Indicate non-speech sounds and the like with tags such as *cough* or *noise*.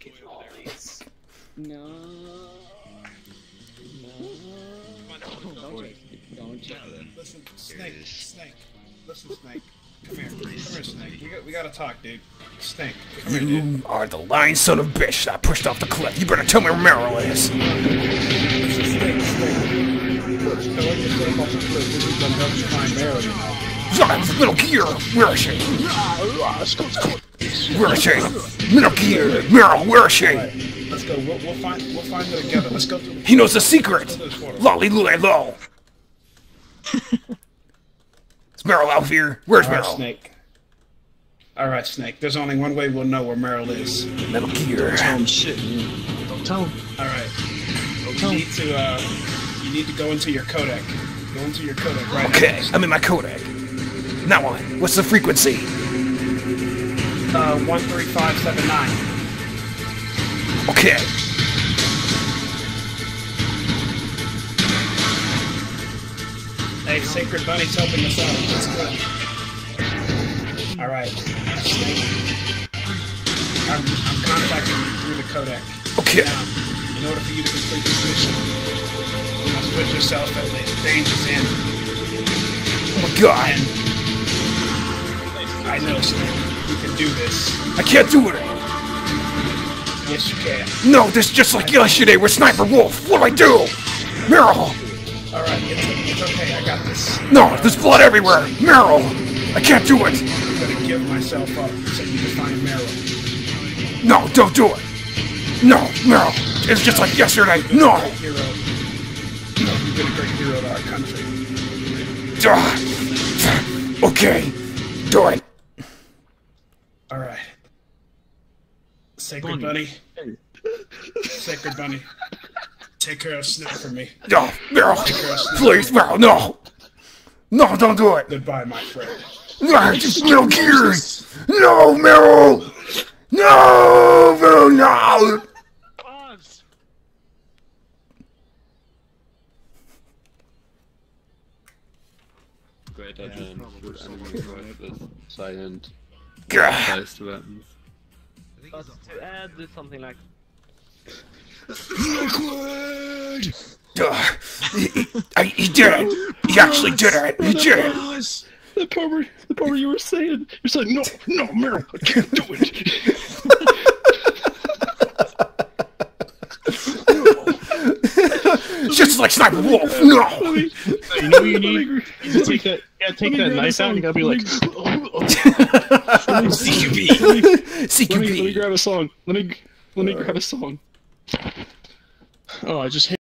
Snake and lollies. No. No. Don't chase me. Don't chase me. Listen, Snake, Snake. Listen, Snake. Come here. Come here, Snake. We, got, we gotta talk, dude. Snake. Come here, dude. You are the lying son of a bitch that I pushed off the cliff. You better tell me where Meryl is. Listen, Snake, Snake. Look, throwing yourself off the cliff isn't gonna help you find Meryl, you know. Son, Metal Gear, where is she? Where is she? Metal Gear, Meryl, where is she? Let's go. We'll, we'll find we'll find her together. Let's go through He knows the secret. Lolly lolly low. *laughs* Is Meryl out here? Where's Alright, Meryl? Snake. Alright, Snake. There's only one way we'll know where Meryl is. Metal Gear. Don't Tell him shit. man. Don't tell him. Alright. You tell need to uh you need to go into your codec. Go into your codec right Okay, now. I'm in my codec. Now on. What's the frequency? Uh one three five seven nine. Okay. Hey, Sacred Bunny's helping us out. That's good. Alright. I'm, I'm contacting you through the codec. Okay. Now, in order for you to complete this mission, you must put yourself at the danger's end. Oh my god. I know, Snake. You can do this. I can't do it. Yes, you can. No, this is just like yesterday with Sniper Wolf. What do I do? Meryl. Alright, it's, it's okay. I got this. No, there's blood everywhere. Meryl. I can't do it. I'm gonna give myself up so you can find Meryl. No, don't do it. No, Meryl. It's just like yesterday. No. Hero. You've been a great hero to our country. Okay. Do it. Alright. Sacred Bunny. Bunny. Sacred Bunny. Take care of Snake for me. No, Meryl. Please, Meryl, no. No, don't do it. Goodbye, my friend. No, just Metal Gear. No, Meryl. No, Meryl, no. Pause. Great engine for enemy with silent Gah. sized weapons. But to add something like Liquid. Ugh. He, he, he did it. He actually did it. He did it. The part where, the part where you were saying, you're saying, no, no, Meryl, I can't do it. *laughs* Just like Sniper Wolf. No. you know what you need? You need to take that, you gotta take that knife out and you gotta be like, CQB. let me, let me CQB. grab a song. Let me, let me grab a song. Oh, I just hit.